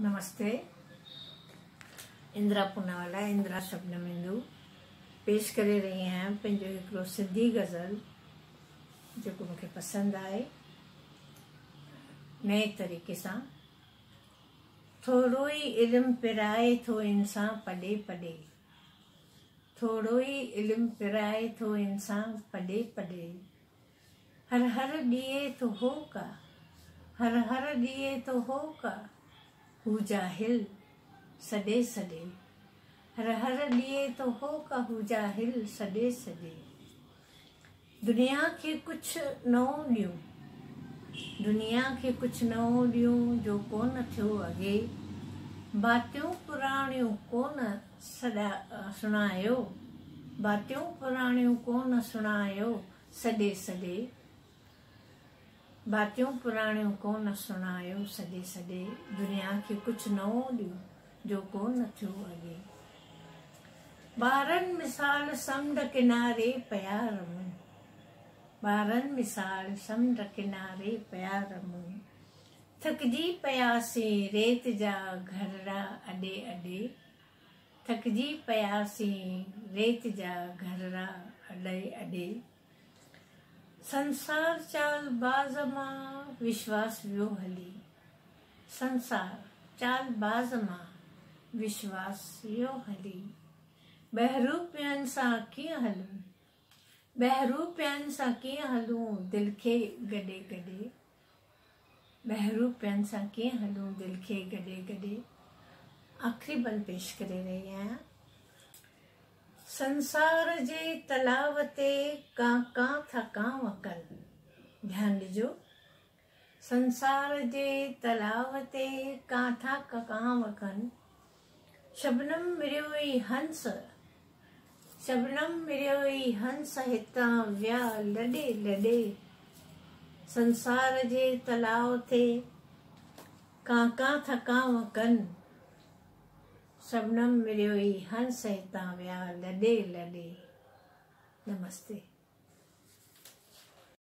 नमस्ते इंदिरा पूनावाला इंदिरा शबनम इंदू पेश करे रही आहियाँ पंहिंजो हिकिड़ो सिंधी गज़ल जेको मूंखे पसंदि आहे नए तरीक़े सां थोरो ई इल्मु पिराए थो इंसान पॾे पॾे थोरो ई इल्मु पिराए थो इंसान पॾे पॾे हर हर ॾिए थो हो का हर हर ॾिए थो हो का हू जाहिल सॾे सॾे हर हर ॾिए तो हो का हू जाहिल सॾे सॾे दुनिया खे कुझु नओं ॾियूं दुनिया खे कुझु नओं ॾियूं जो कोन थियो अॻे बातियूं पुराणियूं कोन सॾा सुणायो बातियूं पुराणियूं कोन सुणायो सॾे सॾे बातियूं पुराणियूं कोन सुणायो सॼे सॼे दुनिया खे कुझु नओं ॾियो जो कोन थियो अॻे ॿारनि मिसाल समुंड किनारे पिया रमूं ॿारनि मिसाल समुंड किनारे पिया रमूं थकिजी पियासीं रेत जा घरड़ा अॾे अॾे थकिजी पियासीं रेत जा घरड़ा अॾे अॾे संसार चाल बाज़ माँ विश्वास वियो हली संसार चाल बाज़ माँ विश्वास वियो हली बहरूपियनि सां कीअं हलूं सां कीअं हलूं? दिलि खे गॾे गॾे बहरूपियनि सां कीअं हलूं? दिलि खे गॾे गॾे आख़िरी बल पेश करे रही आहियाँ संसार जे तलाव ते कां कां था कांव कनि ध्यानु ॾिजो संसार जे तलाव ते कां था कांव कनि शबनम मिरियो ई हंस, शबनम मिरियो ई हंस हितां विया लॾे लॾे संसार जे तलाव ते कां कां था कांव कनि शबनम मिलियो हंस हितां विया नमस्ते।